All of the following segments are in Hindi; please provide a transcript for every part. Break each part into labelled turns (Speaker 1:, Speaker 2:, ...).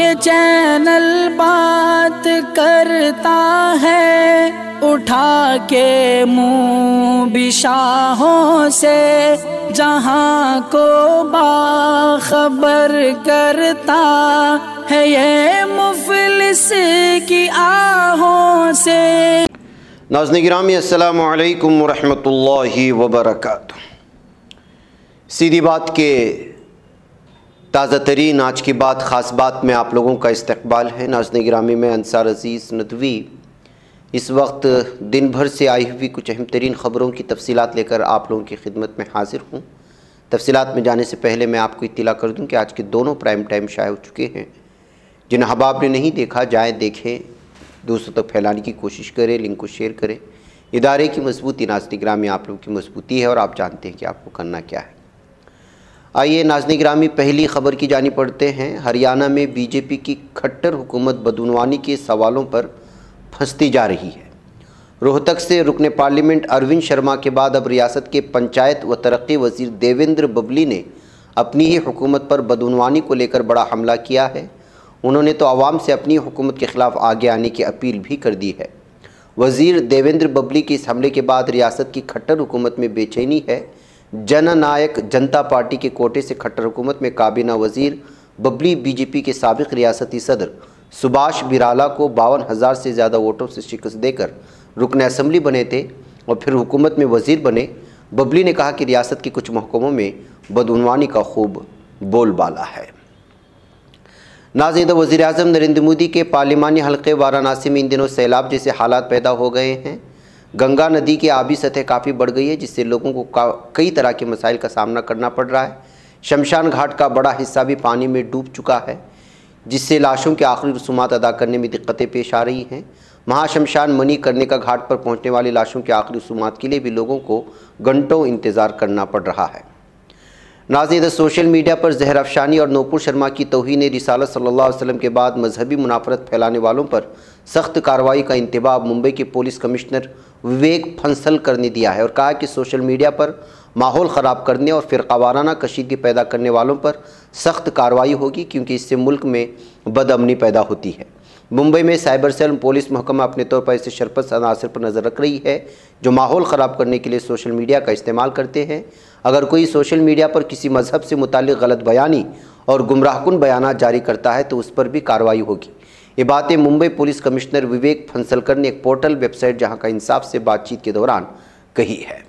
Speaker 1: ये चैनल बात करता है, उठा के मुँह बिशाहों से, जहाँ को बाखबर करता है ये मुफलिस की आहों से।
Speaker 2: नाजन गिरामी, अस्सलाम वालेकुम रहमतुल्लाहि सीधी बात के ताज़ा तरीन आज की बात, ख़ास बात में आप लोगों का इस्तबाल है। नाजन ग्रामी में अंसार अज़ीज़ नदवी इस वक्त दिन भर से आई हुई कुछ अहम तरीन ख़बरों की तफसीलात लेकर आप लोगों की खिदमत में हाजिर हूँ। तफसीलात में जाने से पहले मैं आपको इतला कर दूँ कि आज के दोनों प्राइम टाइम शाये हो चुके हैं। जिन हबाब ने नहीं देखा, जाएँ, देखें दूसरों तक फैलाने की कोशिश करें, लिंक को शेयर करें। इदारे की मजबूती नाजन ग्रामी आप लोगों की मजबूती है और आप जानते हैं कि आपको करना क्या है। आइए नाजनी ग्रामी पहली खबर की जानी पड़ते हैं। हरियाणा में बीजेपी की खट्टर हुकूमत बदनवानी के सवालों पर फंसती जा रही है। रोहतक से रुकने पार्लियामेंट अरविंद शर्मा के बाद अब रियासत के पंचायत व तरक्की वज़ीर देवेंद्र बबली ने अपनी ही हुकूमत पर बदनवानी को लेकर बड़ा हमला किया है। उन्होंने तो आवाम से अपनी हुकूमत के ख़िलाफ़ आगे आने की अपील भी कर दी है। वज़ीर देवेंद्र बबली के इस हमले के बाद रियासत की खट्टर हुकूमत में बेचैनी है। जननायक जनता पार्टी के कोटे से खट्टर हुकूमत में काबीना वज़ीर, बबली बीजेपी के सबक रियासती सदर, सुभाष बिराला को बावन हज़ार से ज़्यादा वोटों से शिकस्त देकर रुकन असम्बली बने थे और फिर हुकूमत में वज़ीर बने। बबली ने कहा कि रियासत के कुछ महकमों में बदनवानी का खूब बोलबाला है। नाजिद वज़ी अजम नरेंद्र मोदी के पार्लिमानी हल्के वाराणसी में इन दिनों सैलाब जैसे हालात पैदा हो गए हैं। गंगा नदी की आबी सतह काफ़ी बढ़ गई है, जिससे लोगों को कई तरह के मसाइल का सामना करना पड़ रहा है। शमशान घाट का बड़ा हिस्सा भी पानी में डूब चुका है, जिससे लाशों के आखिरी रसूमात अदा करने में दिक्कतें पेश आ रही हैं। महाशमशान मनी करने का घाट पर पहुँचने वाली लाशों के आखिरी रसूमात के लिए भी लोगों को घंटों इंतज़ार करना पड़ रहा है। नाजिद सोशल मीडिया पर जहर अफशानी और नूपुर शर्मा की तोहन रिसालत सल्लल्लाहु अलैहि वसल्लम के बाद मजहबी मुनाफरत फैलाने वालों पर सख्त कार्रवाई का इंतबाह मुंबई के पुलिस कमिश्नर विवेक फंसल कर ने दिया है और कहा कि सोशल मीडिया पर माहौल ख़राब करने और फ़िरकावाराना कशीदगी पैदा करने वालों पर सख्त कार्रवाई होगी क्योंकि इससे मुल्क में बदअमनी पैदा होती है। मुंबई में साइबर सेल पुलिस महकमा अपने तौर पर ऐसे शरपत अनासर पर नज़र रख रही है, जो माहौल ख़राब करने के लिए सोशल मीडिया का इस्तेमाल करते हैं। अगर कोई सोशल मीडिया पर किसी मज़हब से मुतल गलत बयानी और गुमराहकुन बयान जारी करता है तो उस पर भी कार्रवाई होगी। ये बातें मुंबई पुलिस कमिश्नर विवेक फंसलकर ने एक पोर्टल वेबसाइट जहाँ का इंसाफ से बातचीत के दौरान कही है।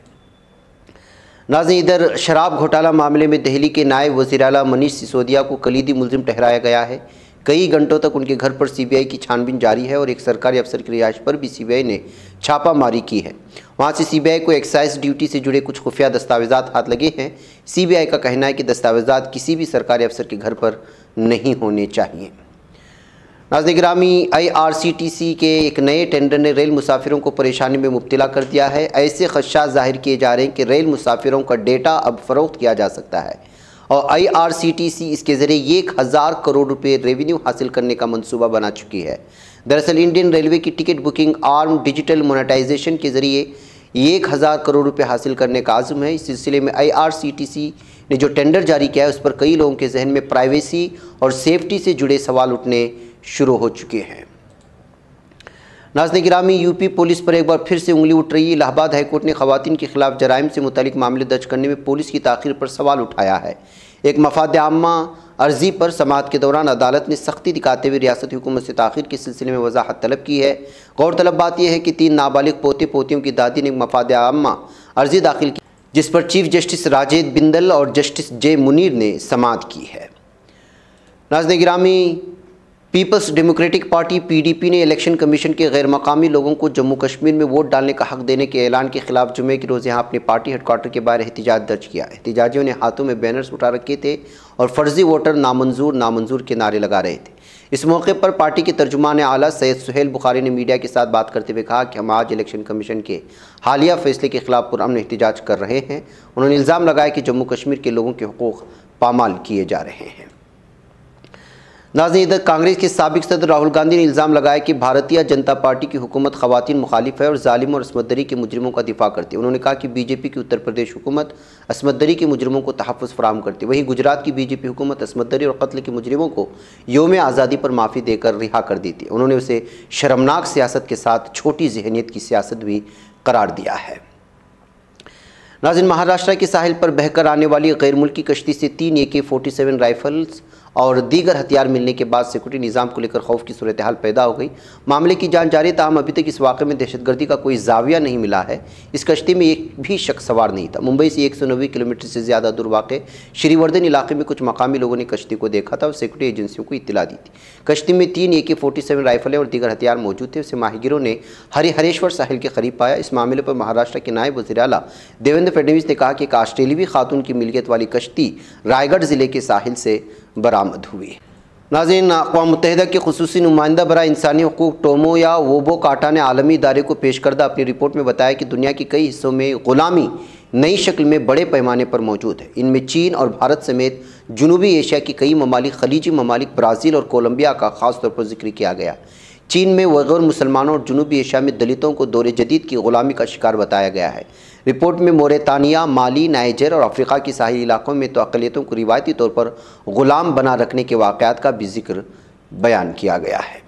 Speaker 2: नाजिन इधर शराब घोटाला मामले में दिल्ली के नायब वजी अला मनीष सिसोदिया को कलीदी मुलजिम ठहराया गया है। कई घंटों तक उनके घर पर सीबीआई की छानबीन जारी है और एक सरकारी अफसर की रिहाइश पर भी सीबीआई ने छापामारी की है। वहाँ से सीबीआई को एक्साइज ड्यूटी से जुड़े कुछ खुफिया दस्तावेजात हाथ लगे हैं। सीबीआई का कहना है कि दस्तावेजात किसी भी सरकारी अफसर के घर पर नहीं होने चाहिए। नाजन ग्रामी आई के एक नए टेंडर ने रेल मुसाफिरों को परेशानी में मुबतला कर दिया है। ऐसे खदशात ज़ाहिर किए जा रहे हैं कि रेल मुसाफिरों का डेटा अब फ़रोख्त किया जा सकता है। और I R C T C इसके ज़रिए एक हज़ार करोड़ रुपए रेवेन्यू हासिल करने का मंसूबा बना चुकी है। दरअसल इंडियन रेलवे की ticket booking arm digital monetization के ज़रिए एक हज़ार करोड़ रुपए हासिल करने का आज़म है। इस सिलसिले में I R C T C ने जो टेंडर जारी किया है, उस पर कई लोगों के जहन में प्राइवेसी और सेफ्टी से जुड़े सवाल उठने शुरू हो चुके हैं। नाजन गिरामी यूपी पुलिस पर एक बार फिर से उंगली उठ रही है। इलाहाबाद हाईकोर्ट ने खवतिन के खिलाफ जराइम से मुतलिक मामले दर्ज करने में पुलिस की ताखिर पर सवाल उठाया है। एक मफाद आमा अर्जी पर समात के दौरान अदालत ने सख्ती दिखाते हुए रियासती हुकूमत से ताखिर के सिलसिले में वजाहत तलब की है। गौरतलब बात यह है कि तीन नाबालिग पोते, पोतियों की दादी ने मफाद आमा अर्जी दाखिल की, जिस पर चीफ जस्टिस राजेद बिंदल और जस्टिस जे मुनीर ने समात की है। नाजन गिरामी पीपल्स डेमोक्रेटिक पार्टी पीडीपी ने इलेक्शन कमीशन के गैर मकामी लोगों को जम्मू कश्मीर में वोट डालने का हक देने के ऐलान के खिलाफ जुमे के रोज़ यहाँ अपनी पार्टी हेडक्वार्टर के बाहर एहतजाज दर्ज किया। एहतजाजियों ने हाथों में बैनर्स उठा रखे थे और फर्जी वोटर नामंजूर नामंजूर के नारे लगा रहे थे। इस मौके पर पार्टी के तर्जुमान आला सैयद सुहेल बुखारी ने मीडिया के साथ बात करते हुए कहा कि हम आज इलेक्शन कमीशन के हालिया फैसले के खिलाफ पुरअमन एहतजाज कर रहे हैं। उन्होंने इल्ज़ाम लगाया कि जम्मू कश्मीर के लोगों के हकूक़ पामाल किए जा रहे हैं। नाजन इधर कांग्रेस के सबक सदर राहुल गांधी ने इल्ज़ाम लगाया कि भारतीय जनता पार्टी की हुकूमत खवतिन मुखालिफ है और ालिम और असमदरी के मुजरमों का दिफा करती है। उन्होंने कहा कि बीजेपी की उत्तर प्रदेश हुकूमत असमदरी के मुजरमों को तहफ़ फराम करती है। वहीं गुजरात की बीजेपी हुकूमत असमदरी और कत्ल के मुजरमों को योम आज़ादी पर माफ़ी देकर रिहा कर दी थी उन्होंने उसे शर्मनाक सियासत के साथ छोटी जहनीत की सियासत भी करार दिया है। नाजिन, महाराष्ट्र के साहिल पर बहकर आने वाली गैर मुल्की कश्ती से तीन ए के फोर्टी सेवन राइफल्स और दीगर हथियार मिलने के बाद सिक्योरिटी निज़ाम को लेकर खौफ की सूरत हाल पैदा हो गई। मामले की जाँच जारी तमाम अभी तक इस वाक़े में दहशतगर्दी का कोई जाविया नहीं मिला है। इस कश्ती में एक भी शख्स सवार नहीं था। मुंबई से एक सौ नब्बे किलोमीटर से ज़्यादा दूर वाक़ श्रीवर्धन इलाके में कुछ मकामी लोगों ने कश्ती को देखा था और सिक्योरिटी एजेंसियों को इतला दी थी। कश्ती में तीन ए के राइफलें और दीगर हथियार मौजूद थे। उसे माहिगिरों ने हरिहरेश्वर साहिल के करीब पाया। इस मामले पर महाराष्ट्र के नायब वजी अला देवेंद्र फडणवीस ने कहा कि एक ऑस्ट्रेलियावी खातून की मिलियत वाली कश्ती रायगढ़ ज़िले के साहिल से बरामद हुई। नाजीन अकवा मुतहदा के खसूस नुमाइंदा बरा इंसानी हकूक टोमो या वोबो काटा ने आलमी इदारे को पेश करदा अपनी रिपोर्ट में बताया कि दुनिया के कई हिस्सों में ग़ुलामी नई शक्ल में बड़े पैमाने पर मौजूद है। इनमें चीन और भारत समेत जनूबी एशिया की कई ममालिक, खलीजी ममालिक, ब्राज़ील और कोलंबिया का ख़ास तौर पर ज़िक्र किया गया। चीन में वगैर मुसलमानों और जनूबी एशिया में दलितों को दौरे जदीद की ग़ुलामी का शिकार बताया गया है। रिपोर्ट में मोरेतानिया, माली, नाइजर और अफ्रीका के साहिल इलाकों में तो अकलीतों को रिवायती तौर पर ग़ुलाम बना रखने के वाक़ात का भी ज़िक्र बयान किया गया है।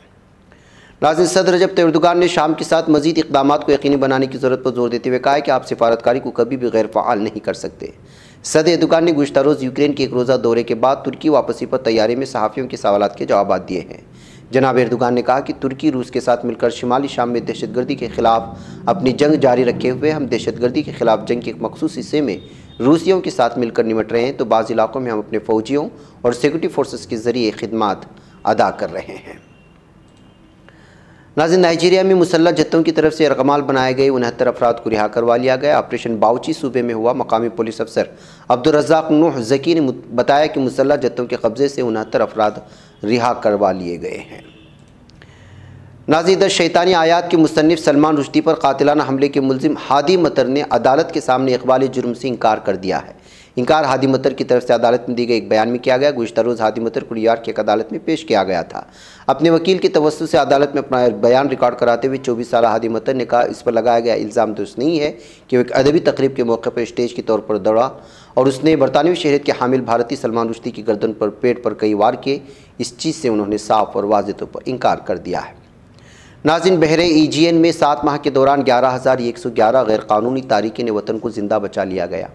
Speaker 2: नाजिन सदर जब तर्दगान ने शाम के साथ मजीद इकदाम को यकीनी बनाने की ज़रूरत पर ज़ोर देते हुए कहा है कि आप सिफारतकारी को कभी भी गैर फ़ाल नहीं कर सकते। सदर एर्दोगान ने गुजशत रोज़ यूक्रेन के एक रोज़ा दौरे के बाद तुर्की वापसी पर तैयारी में सहाफ़ियों के सवाल के जवाब दिए हैं। जनाब एर्दोगान ने कहा कि तुर्की रूस के साथ मिलकर शुमाली शाम में दहशतगर्दी के ख़िलाफ़ अपनी जंग जारी रखे हुए हम दहशतगर्दी के ख़िलाफ़ जंग के एक मखसूस हिस्से में रूसियों के साथ मिलकर निमट रहे हैं तो बाज़ इलाकों में हम अपने फ़ौजियों और सिक्योरिटी फोर्सेस के ज़रिए खदमात अदा कर रहे हैं। नाजिन, नाइजीरिया में मुसल्ह जत्तों की तरफ़ से रकमाल बनाए गए उनहत्तर अफराद को रिहा करवा लिया गया। ऑपरेशन बाउची सूबे में हुआ, मकामी पुलिस अफसर अब्दुलरजाक नूह जकी ने बताया कि मुसल्ह जत्तों के कब्ज़े से उनहत्तर अफराद रिहा करवा लिए गए हैं। नाजी नाजीदर शैतानी आयात के मुसनफ़ सलमान रुश्ती पर कातिलाना हमले के मुलजिम हादी मतर ने अदालत के सामने इकबाल जुर्म से इनकार कर दिया है। इनकार हादी मतर की तरफ़ से अदालत में दी गई एक बयान में किया गया। गुजशत रोज़ हादी मतर को न्यूयॉर्क की एक अदालत में पेश किया गया था। अपने वकील की तवस्त से अदालत में अपना बयान रिकॉर्ड कराते हुए चौबीस साल हादी मतर ने कहा, इस पर लगाया गया इल्ज़ाम दुरुस्त नहीं है कि वह एक अदबी तकरीब के मौके पर स्टेज के तौर पर दौड़ा और उसने बरतानवी शहरीत के हामिल भारतीय सलमान रुश्ती की गर्दन पर, पेट पर कई वार किए। इस चीज़ से उन्होंने साफ़ और वाज तौर पर इनकार कर दिया है। नाजिन बहरे ई जी एन में सात माह के दौरान ग्यारह हज़ार एक सौ ग्यारह गैरकानूनी कानूनी तारीखन वतन को ज़िंदा बचा लिया गया।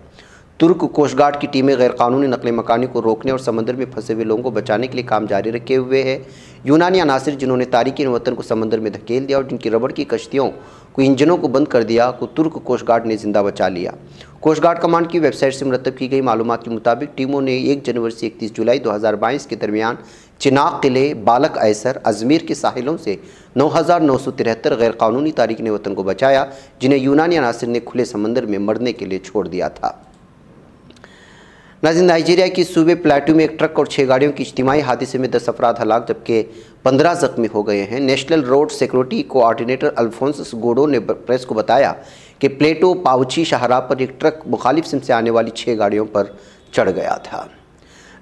Speaker 2: तुर्क कोस्ट गार्ड की टीमें गैर कानूनी नकल मकानी को रोकने और समंदर में फंसे हुए लोगों को बचाने के लिए काम जारी रखे हुए हैं। यूनानी अनासर जिन्होंने तारीखी वतन को समंदर में धकेल दिया और जिनकी रबड़ की कश्तियों को इंजनों को बंद कर दिया, को तुर्क कोस्ट गार्ड ने ज़िंदा बचा लिया। कोस्ट गार्ड कमांड की वेबसाइट से मरतब की गई मालूम के मुताबिक टीमों ने एक जनवरी से इकतीस जुलाई दो हज़ार बाईस के दरमियान चिनाक किले, बालक ऐसर, अजमेर के साहिलों से नौ हज़ार नौ सौ तिहत्तर गैर कानूनी तारीख वतन को बचाया, जिन्हें यूनानी अनासर ने खुले समंदर में मरने के लिए छोड़ दिया था। नाजिन नाइजीरिया की सूबे प्लाटू में एक ट्रक और छः गाड़ियों की इज्तिमाही हादसे में दस अफराद हलाक, जबकि पंद्रह जख्मी हो गए हैं। National road security coordinator Alphonse Godo ने प्रेस को बताया कि प्लेटो पाउची शाहरा पर एक ट्रक मुखालिफ सिम से आने वाली छः गाड़ियों पर चढ़ गया था।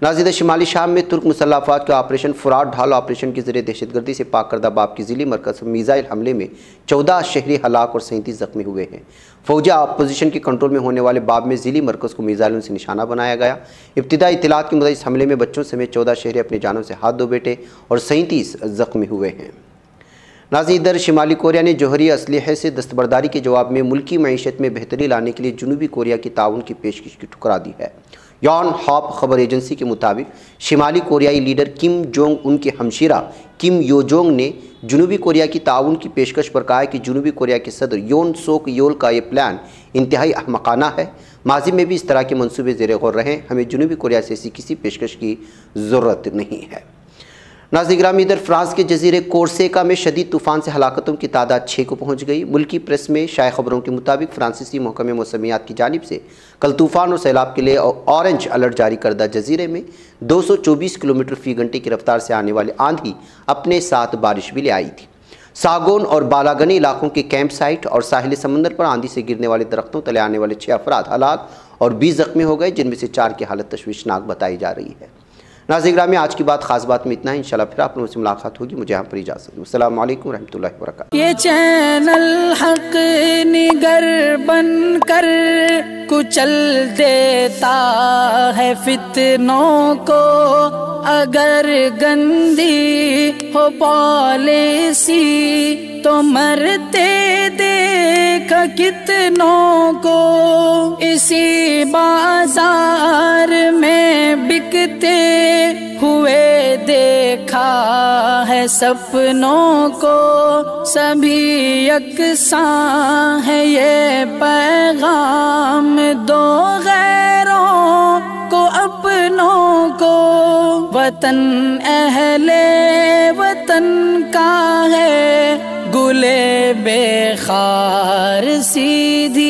Speaker 2: नाजिद शिमाली शाम में तुर्क मुसल्लाफात के ऑपरेशन फुराट ढाल ऑपरेशन के ज़रिए दहशतगर्दी से पाक करदा बाप की ज़िली मरकज़ मीज़ाइल हमले में चौदह शहरी हलाक और सैंतीस जख्मी हुए हैं। फौजा अपोजिशन के कंट्रोल में होने वाले बाब में ज़िली मरकज़ को मीज़ाइलों से निशाना बनाया गया। इब्तदा इतलात की इस हमले में बच्चों समेत चौदह शहरी अपनी जानों से हाथ धो बैठे और सैंतीस जख्मी हुए हैं। नाजी इधर शिमाली कोरिया ने जौहरी असलहे से दस्तबरदारी के जवाब में मुल्की मीशत में बेहतरी लाने के लिए जनूबी कोरिया की ताउन की पेशकश की ठुकरा दी है। यॉन हॉप खबर एजेंसी के मुताबिक शिमाली कोरियाई लीडर किम जोंग उनके हमशीरा किम योजोंग ने जुनूबी कोरिया की ताउन की पेशकश पर कहा कि जनूबी कोरिया के सदर योन सोक योल का ये प्लान इंतहाई अहमकाना है। माजी में भी इस तरह के मनसूबे जेर गौर रहे हमें जुनूबी कोरिया से ऐसी किसी पेशकश की ज़रूरत नहीं है। नाजिग्रामी इधर फ्रांस के जजीरे कोर्सेका में शदीद तूफ़ान से हलाकतों की तादाद छः को पहुँच गई। मुल्की प्रेस में शाय खबरों के मुताबिक फ्रांसीसी महकमे मौसमियात की जानब से कल तूफ़ान और सैलाब के लिए ऑरेंज अलर्ट जारी करदा जजीरे में। 224 किलोमीटर फ़ी घंटे की रफ्तार से आने वाली आंधी अपने साथ बारिश भी ले आई थी। सागोन और बालागनी इलाकों के कैंप साइट और साहिल समंदर पर आंधी से गिरने वाले दरख्तों तले आने वाले छः अफराद हलाक और बीस जख्मी हो गए, जिनमें से चार की हालत तशवीशनाक बताई जा रही है। नाजिक में आज की बात, खास बात में इतना है। इंशाल्लाह फिर आप लोगों से मुलाकात होगी। मुझे यहाँ पर इजाज़त अल्लाम वरहमल वर्क
Speaker 1: ये चैनल हक निगर बन कर कुचल देता है फितनों को। अगर गंदी हो पॉलिसी तो मरते कितनों को इसी बाज़ार में बिकते हुए देखा है सपनों को सभी यकसा है ये पैगाम दो गैरों को अपनों को वतन अहले वतन का है गुले बेखार सीधी